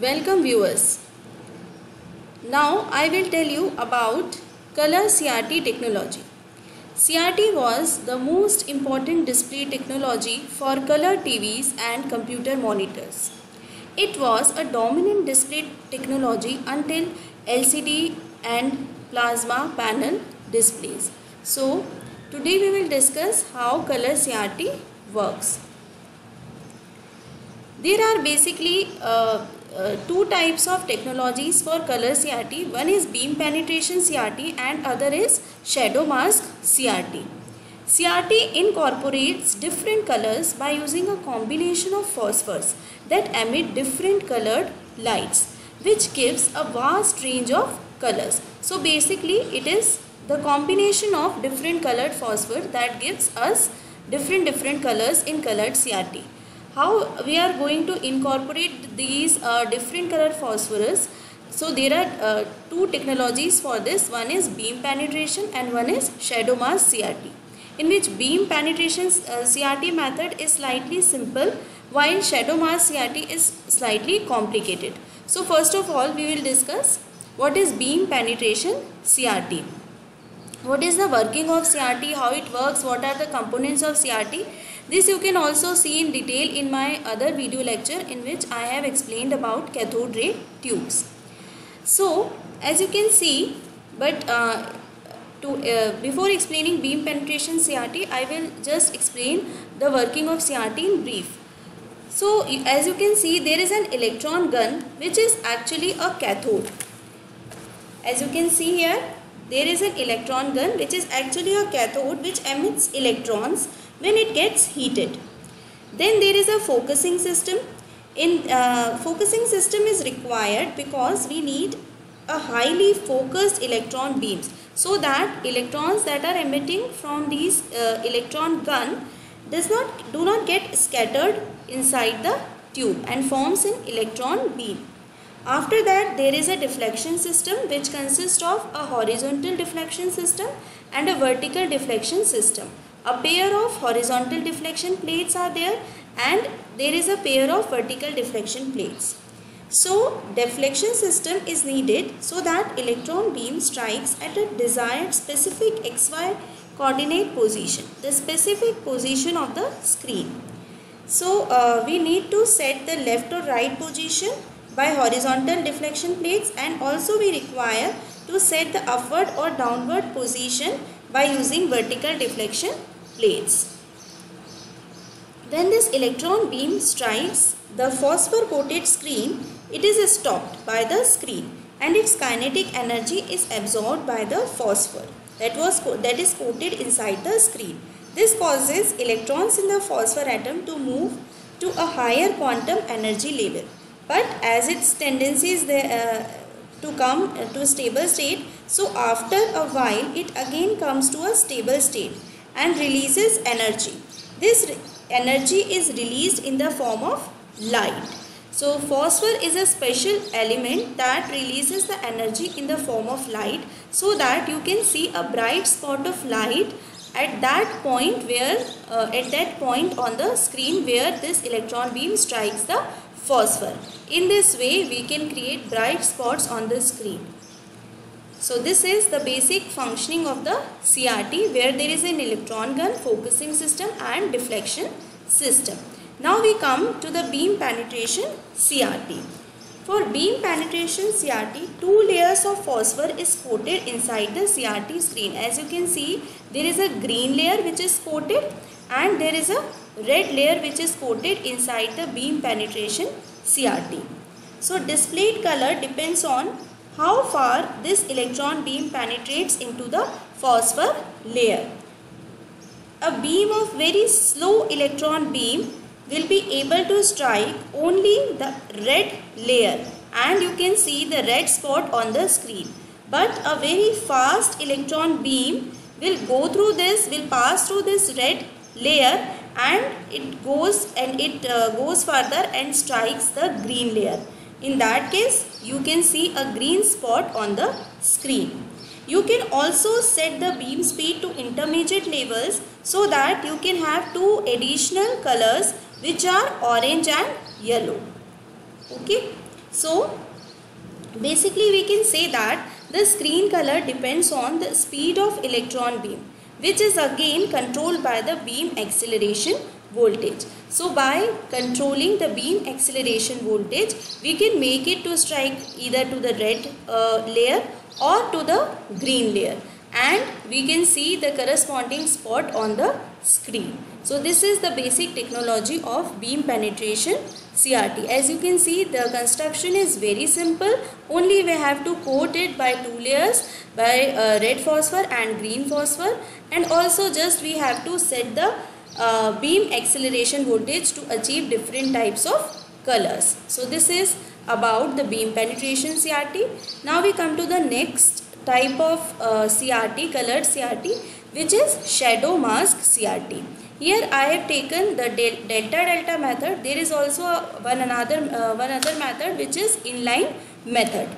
Welcome viewers. Now I will tell you about color CRT technology. CRT was the most important display technology for color TVs and computer monitors. It was a dominant display technology until LCD and plasma panel displays. So today we will discuss how color CRT works. There are basically uh, uh, two types of technologies for color CRT. One is beam penetration CRT and other is shadow mask CRT. CRT incorporates different colors by using a combination of phosphors that emit different colored lights which gives a vast range of colors. So basically it is the combination of different colored phosphor that gives us different different colors in colored CRT how we are going to incorporate these uh, different color phosphorus? So there are uh, two technologies for this. One is beam penetration and one is shadow mask CRT in which beam penetration uh, CRT method is slightly simple while shadow mask CRT is slightly complicated. So first of all we will discuss what is beam penetration CRT what is the working of CRT how it works? What are the components of CRT this you can also see in detail in my other video lecture in which I have explained about cathode ray tubes. So as you can see but uh, to uh, before explaining beam penetration CRT I will just explain the working of CRT in brief. So as you can see there is an electron gun which is actually a cathode. As you can see here there is an electron gun which is actually a cathode which emits electrons when it gets heated. Then there is a focusing system. In uh, focusing system is required because we need a highly focused electron beams so that electrons that are emitting from these uh, electron gun does not do not get scattered inside the tube and forms an electron beam. After that there is a deflection system which consists of a horizontal deflection system and a vertical deflection system a pair of horizontal deflection plates are there and there is a pair of vertical deflection plates. So deflection system is needed so that electron beam strikes at a desired specific xy coordinate position, the specific position of the screen. So uh, we need to set the left or right position by horizontal deflection plates and also we require to set the upward or downward position by using vertical deflection plates. When this electron beam strikes the phosphor coated screen, it is stopped by the screen and its kinetic energy is absorbed by the phosphor that was that is coated inside the screen. This causes electrons in the phosphor atom to move to a higher quantum energy level. But as its tendency is there, uh, to come to a stable state, so after a while it again comes to a stable state and releases energy. This energy is released in the form of light. So phosphor is a special element that releases the energy in the form of light so that you can see a bright spot of light at that point where uh, at that point on the screen where this electron beam strikes the phosphor. In this way we can create bright spots on the screen. So this is the basic functioning of the CRT where there is an electron gun focusing system and deflection system. Now we come to the beam penetration CRT. For beam penetration CRT, two layers of phosphor is coated inside the CRT screen. As you can see, there is a green layer which is coated and there is a red layer which is coated inside the beam penetration CRT. So displayed color depends on how far this electron beam penetrates into the phosphor layer. A beam of very slow electron beam will be able to strike only the red layer and you can see the red spot on the screen. But a very fast electron beam will go through this, will pass through this red layer and it goes and it uh, goes further and strikes the green layer. In that case, you can see a green spot on the screen. You can also set the beam speed to intermediate levels so that you can have two additional colors which are orange and yellow. Okay. So basically we can say that the screen color depends on the speed of electron beam which is again controlled by the beam acceleration voltage. So by controlling the beam acceleration voltage we can make it to strike either to the red uh, layer or to the green layer and we can see the corresponding spot on the screen. So this is the basic technology of beam penetration CRT. As you can see the construction is very simple. Only we have to coat it by two layers by uh, red phosphor and green phosphor and also just we have to set the uh, beam acceleration voltage to achieve different types of colors. So this is about the beam penetration CRT. Now we come to the next type of uh, CRT, colored CRT which is shadow mask CRT. Here I have taken the del delta delta method. There is also one another uh, one other method which is inline method.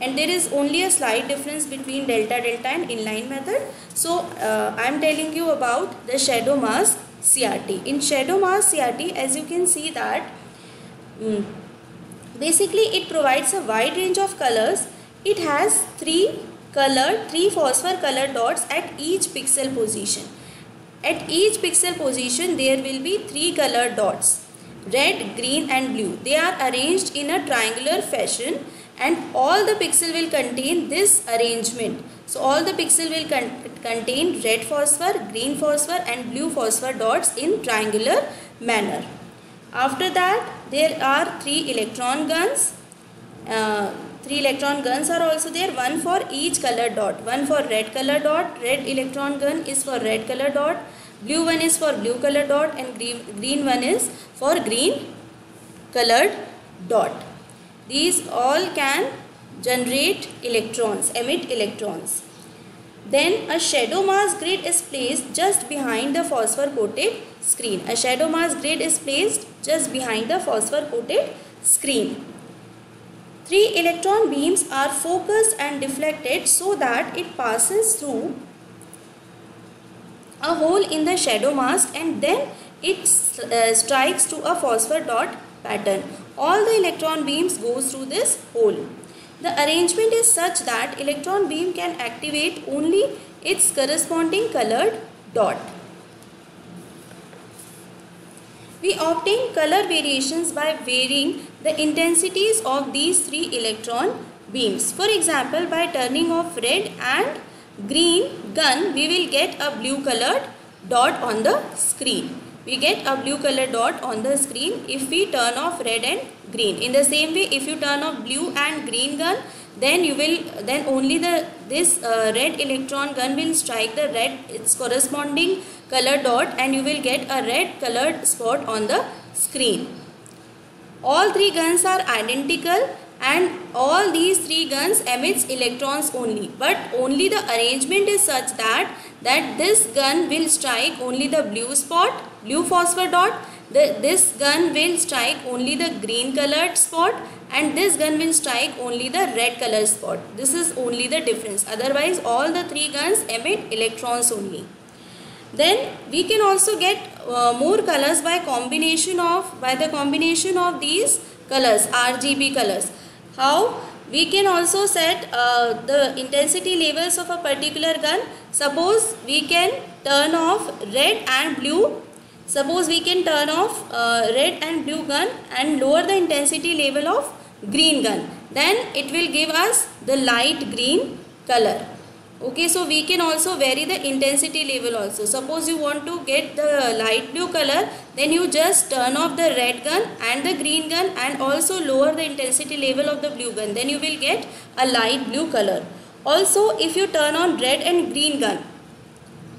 And there is only a slight difference between delta delta and inline method. So uh, I am telling you about the shadow mask CRT. In shadow mask CRT as you can see that um, basically it provides a wide range of colors. It has three color, three phosphor color dots at each pixel position. At each pixel position there will be three color dots red, green and blue. They are arranged in a triangular fashion and all the pixel will contain this arrangement. So all the pixel will con contain red phosphor, green phosphor and blue phosphor dots in triangular manner. After that there are three electron guns. Uh, three electron guns are also there one for each color dot. One for red color dot red electron gun is for red color dot blue one is for blue color dot and green, green one is for green colored dot. These all can generate electrons emit electrons. Then a shadow mask grid is placed just behind the phosphor coated screen. A shadow mask grid is placed just behind the phosphor coated screen Three electron beams are focused and deflected so that it passes through a hole in the shadow mask and then it uh, strikes to a phosphor dot pattern. All the electron beams goes through this hole. The arrangement is such that electron beam can activate only its corresponding colored dot. We obtain color variations by varying the intensities of these three electron beams. For example, by turning off red and green gun, we will get a blue colored dot on the screen. We get a blue colored dot on the screen if we turn off red and green. In the same way, if you turn off blue and green gun, then you will then only the this uh, red electron gun will strike the red its corresponding color dot and you will get a red colored spot on the screen all three guns are identical and all these three guns emits electrons only but only the arrangement is such that that this gun will strike only the blue spot blue phosphor dot the, this gun will strike only the green colored spot and this gun will strike only the red color spot. This is only the difference. Otherwise all the three guns emit electrons only. Then we can also get uh, more colors by combination of by the combination of these colors RGB colors. How? We can also set uh, the intensity levels of a particular gun. Suppose we can turn off red and blue Suppose we can turn off uh, red and blue gun and lower the intensity level of green gun. Then it will give us the light green color. Okay, so we can also vary the intensity level also. Suppose you want to get the light blue color, then you just turn off the red gun and the green gun and also lower the intensity level of the blue gun. Then you will get a light blue color. Also, if you turn on red and green gun,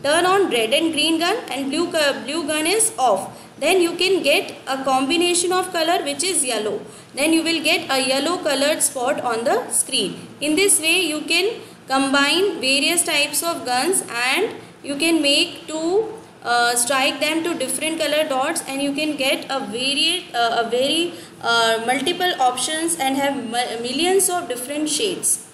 turn on red and green gun and blue, uh, blue gun is off. Then you can get a combination of color which is yellow. Then you will get a yellow colored spot on the screen. In this way you can combine various types of guns and you can make to uh, strike them to different color dots and you can get a very uh, a very uh, multiple options and have millions of different shades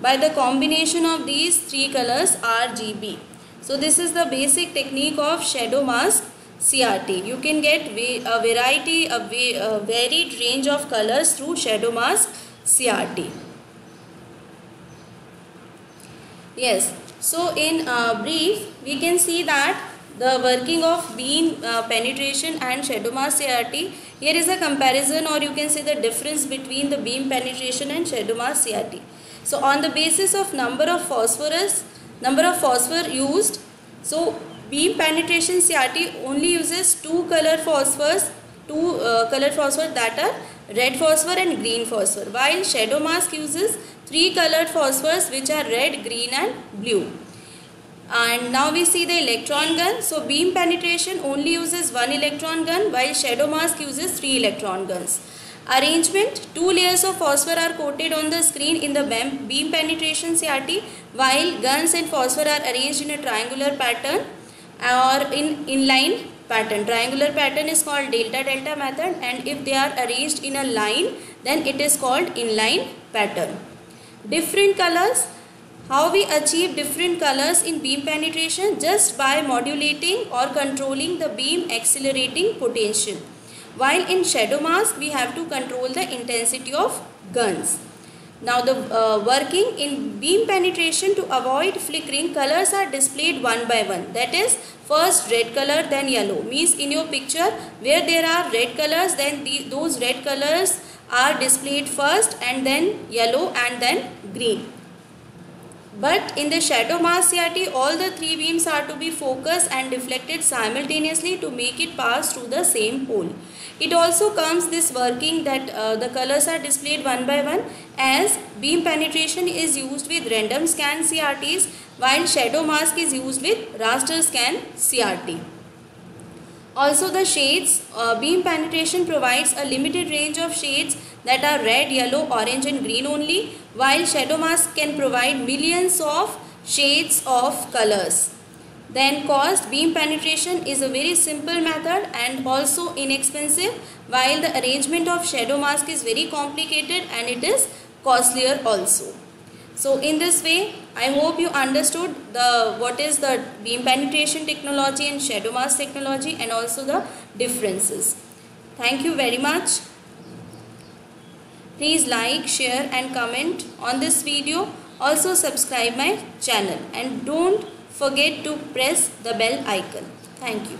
by the combination of these three colors RGB. So this is the basic technique of shadow mask CRT. You can get a variety, a, varied range of colors through shadow mask CRT. Yes, so in uh, brief, we can see that the working of beam uh, penetration and shadow mask CRT. Here is a comparison or you can say the difference between the beam penetration and shadow mask CRT. So on the basis of number of phosphorus, number of phosphor used, so beam penetration CRT only uses two color phosphors, two uh, color phosphor that are red phosphor and green phosphor while shadow mask uses three colored phosphors which are red, green and blue. And now we see the electron gun. So beam penetration only uses one electron gun while shadow mask uses three electron guns. Arrangement Two layers of phosphor are coated on the screen in the beam penetration CRT while guns and phosphor are arranged in a triangular pattern or in inline pattern. Triangular pattern is called delta delta method and if they are arranged in a line then it is called inline pattern. Different colors how we achieve different colors in beam penetration? Just by modulating or controlling the beam accelerating potential. While in shadow mask, we have to control the intensity of guns. Now the uh, working in beam penetration to avoid flickering, colors are displayed one by one. That is first red color then yellow. Means in your picture where there are red colors then the, those red colors are displayed first and then yellow and then green. But in the shadow mask CRT, all the three beams are to be focused and deflected simultaneously to make it pass through the same pole. It also comes this working that uh, the colors are displayed one by one as beam penetration is used with random scan CRTs while shadow mask is used with raster scan CRT. Also the shades, uh, beam penetration provides a limited range of shades that are red, yellow, orange and green only while shadow mask can provide millions of shades of colors. Then cost beam penetration is a very simple method and also inexpensive while the arrangement of shadow mask is very complicated and it is costlier also. So in this way, I hope you understood the what is the beam penetration technology and shadow mask technology and also the differences. Thank you very much. Please like, share and comment on this video. Also subscribe my channel and don't forget to press the bell icon. Thank you.